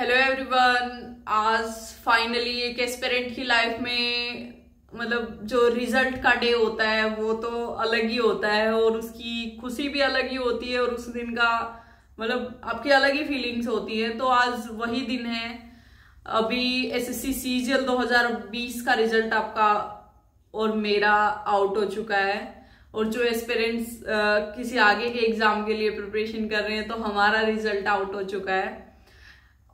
Hello everyone आज finally एक aspirant की लाइफ में मतलब जो रिज़ल्ट का डे होता है, वो तो अलग ही होता है और उसकी खुशी भी अलग ही होती है और उस दिन का मतलब आपकी अलग ही फीलिंग्स होती है। तो आज वही दिन है। अभी एसएससी सीजीएल 2020 का रिज़ल्ट आपका और मेरा आउट हो चुका है। और जो एस्पेरेंट्स किसी आगे के एग्ज़ाम के लिए प्रिपरेशन कर रहे हैं तो हमारा रिज़ल्ट आउट हो चुका है।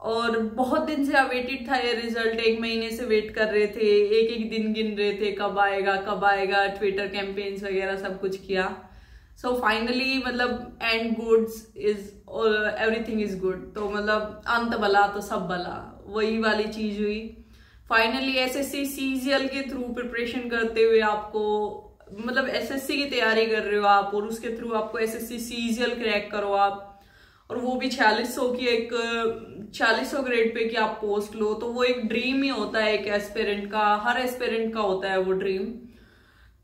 और बहुत दिन से अवेटेड था ये रिज़ल्ट एक महीने से वेट कर रहे थे एक एक दिन गिन रहे थे, कब आएगा कब आएगा ट्विटर कैंपेन्स वगैरह सब कुछ किया। सो फाइनली मतलब end goods is everything is good तो मतलब अंत बला तो सब बला। वही वाली चीज़ हुई। फाइनली एस एसएससी सीजीएल के थ्रू प्रिपरेशन करते हुए आपको मतलब एसएससी की तैयारी कर रहे हो आप, और उसके थ्रू आपको एसएससी सीजीएल क्रैक करो आप। और वो भी छियालीस सौ की एक, छियालीस सौ ग्रेड पे की आप पोस्ट लो तो वो एक ड्रीम ही होता है एक एस्पेरेंट का, हर एस्पेरेंट का होता है वो ड्रीम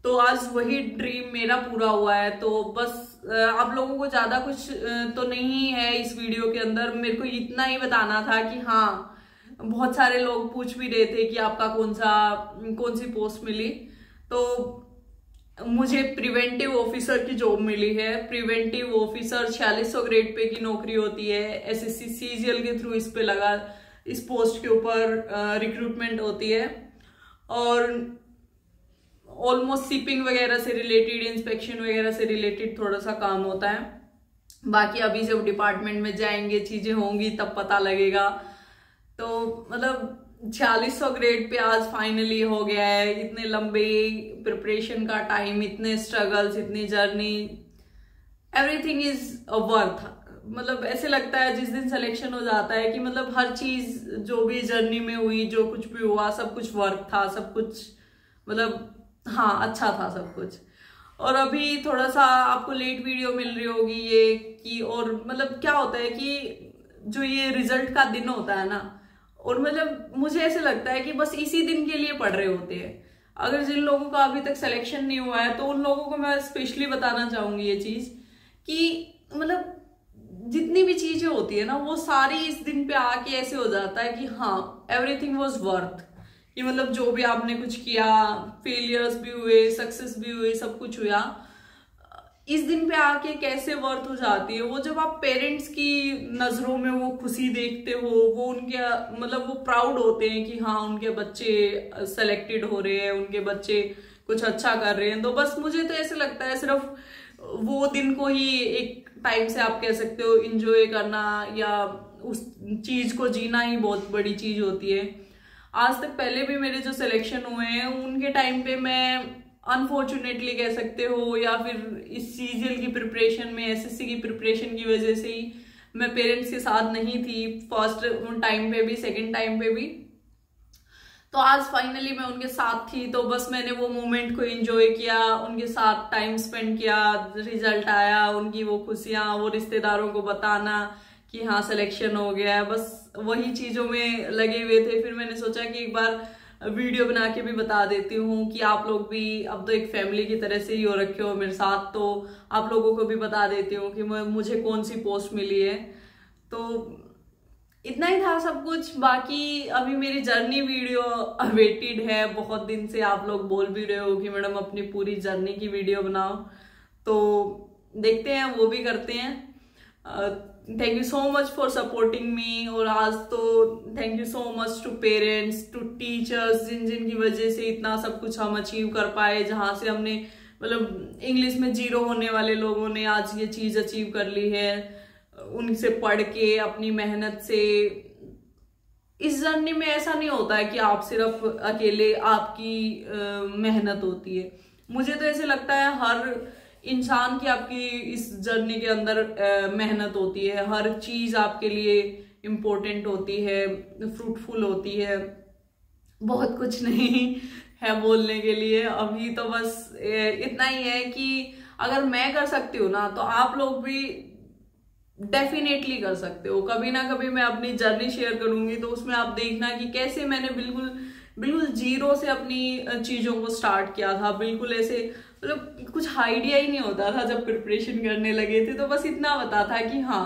तो आज वही ड्रीम मेरा पूरा हुआ है तो बस आप लोगों को ज़्यादा कुछ तो नहीं है इस वीडियो के अंदर। मेरे को इतना ही बताना था कि हाँ बहुत सारे लोग पूछ भी रहे थे कि आपका कौन सा, कौन सी पोस्ट मिली। तो मुझे प्रिवेंटिव ऑफिसर की जॉब मिली है। प्रिवेंटिव ऑफिसर छियालीस सौ ग्रेड पे की नौकरी होती है। एसएससी सीजीएल के थ्रू इस पे लगा, इस पोस्ट के ऊपर रिक्रूटमेंट होती है। और ऑलमोस्ट सीपिंग वगैरह से रिलेटेड इंस्पेक्शन वगैरह से रिलेटेड थोड़ा सा काम होता है। बाकी अभी जब डिपार्टमेंट में जाएँगे, चीज़ें होंगी, तब पता लगेगा। तो मतलब छियालीस सौ ग्रेड पे आज फाइनली हो गया है। इतने लंबे प्रिपरेशन का टाइम इतने स्ट्रगल्स इतनी जर्नी एवरीथिंग इज़ वर्थ मतलब ऐसे लगता है, जिस दिन सिलेक्शन हो जाता है कि मतलब हर चीज़, जो भी जर्नी में हुई, जो कुछ भी हुआ, सब कुछ वर्थ था, सब कुछ मतलब हाँ अच्छा था सब कुछ। और अभी थोड़ा सा आपको लेट वीडियो मिल रही होगी ये, कि और मतलब क्या होता है कि जो ये रिज़ल्ट का दिन होता है ना और मतलब मुझे ऐसे लगता है कि बस इसी दिन के लिए पढ़ रहे होते हैं। अगर जिन लोगों का अभी तक सिलेक्शन नहीं हुआ है तो उन लोगों को मैं स्पेशली बताना चाहूँगी ये चीज़ कि मतलब जितनी भी चीज़ें होती है ना, वो सारी इस दिन पे आके ऐसे हो जाता है कि हाँ एवरीथिंग वॉज़ वर्थ कि मतलब जो भी आपने कुछ किया फेलियर्स भी हुए सक्सेस भी हुए, सब कुछ हुआ। इस दिन पे आके कैसे वर्थ हो जाती है? वो जब आप पेरेंट्स की नज़रों में वो खुशी देखते हो, वो उनके मतलब वो प्राउड होते हैं कि हाँ उनके बच्चे सेलेक्टेड हो रहे हैं, उनके बच्चे कुछ अच्छा कर रहे हैं तो बस मुझे तो ऐसे लगता है सिर्फ़ वो दिन को ही एक टाइम से आप कह सकते हो इंजॉय करना या उस चीज़ को जीना ही बहुत बड़ी चीज़ होती है। आज तक पहले भी मेरे जो सिलेक्शन हुए हैं, उनके टाइम पे मैं अनफॉर्चुनेटली कह सकते हो, या फिर इस सीजीएल की प्रिपरेशन में एसएससी की प्रिपरेशन की वजह से ही मैं पेरेंट्स के साथ नहीं थी फ़र्स्ट टाइम पे भी सेकंड टाइम पे भी। तो आज फाइनली मैं उनके साथ थी तो बस मैंने वो मोमेंट को एंजॉय किया, उनके साथ टाइम स्पेंड किया रिज़ल्ट आया, उनकी वो खुशियाँ, वो रिश्तेदारों को बताना कि हाँ सिलेक्शन हो गया है। बस वही चीज़ों में लगे हुए थे। फिर मैंने सोचा कि एक बार वीडियो बना के भी बता देती हूँ कि आप लोग भी अब तो एक फैमिली की तरह से ही हो रखे हो, मेरे साथ तो आप लोगों को भी बता देती हूँ कि मुझे कौन सी पोस्ट मिली है। तो इतना ही था सब कुछ। बाकी अभी मेरी जर्नी वीडियो अवेटेड है। बहुत दिन से आप लोग बोल भी रहे हो कि मैडम अपनी पूरी जर्नी की वीडियो बनाओ। तो देखते हैं, वो भी करते हैं। Thank you so much for supporting me और आज तो thank you so much to parents to teachers जिन जिन की वजह से इतना सब कुछ हम अचीव कर पाए, जहाँ से हमने मतलब इंग्लिश में ज़ीरो होने वाले लोगों ने आज ये चीज़ अचीव कर ली है। उनसे पढ़ के, अपनी मेहनत से। इस जर्नी में ऐसा नहीं होता है कि आप सिर्फ़ अकेले आपकी मेहनत होती है। मुझे तो ऐसे लगता है हर इंसान की आपकी इस जर्नी के अंदर मेहनत होती है, हर चीज़ आपके लिए इम्पोर्टेंट होती है फ्रूटफुल होती है। बहुत कुछ नहीं है बोलने के लिए। अभी तो बस इतना ही है कि अगर मैं कर सकती हूँ ना तो आप लोग भी डेफिनेटली कर सकते हो। कभी ना कभी मैं अपनी जर्नी शेयर करूँगी तो उसमें आप देखना कि कैसे मैंने बिल्कुल बिल्कुल ज़ीरो से अपनी चीज़ों को स्टार्ट किया था। बिल्कुल ऐसे मतलब कुछ आइडिया ही नहीं होता था जब प्रिपरेशन करने लगे थे तो बस इतना बता था कि हाँ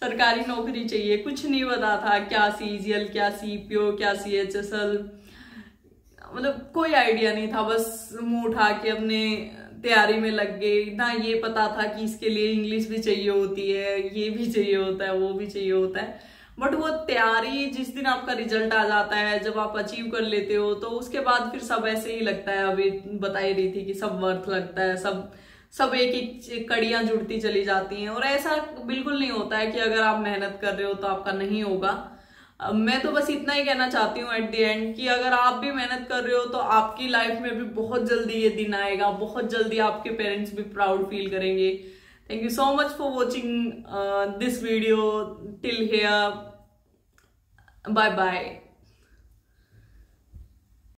सरकारी नौकरी चाहिए। कुछ नहीं पता था क्या सीजीएल क्या सीपीओ क्या सीएचएसएल मतलब कोई आइडिया नहीं था, बस मुँह उठा के अपने तैयारी में लग गए। ना ये पता था कि इसके लिए इंग्लिश भी चाहिए होती है, ये भी चाहिए होता है, वो भी चाहिए होता है। बट वो तैयारी, जिस दिन आपका रिज़ल्ट आ जाता है, जब आप अचीव कर लेते हो तो उसके बाद फिर सब ऐसे ही लगता है। अभी बताई रही थी कि सब वर्थ लगता है, सब सब एक एक कड़ियाँ जुड़ती चली जाती हैं। और ऐसा बिल्कुल नहीं होता है कि अगर आप मेहनत कर रहे हो तो आपका नहीं होगा। मैं तो बस इतना ही कहना चाहती हूँ एट द एंड कि अगर आप भी मेहनत कर रहे हो तो आपकी लाइफ में भी बहुत जल्दी ये दिन आएगा। बहुत जल्दी आपके पेरेंट्स भी प्राउड फील करेंगे। Thank you so much for watching uh, this video till here. Bye bye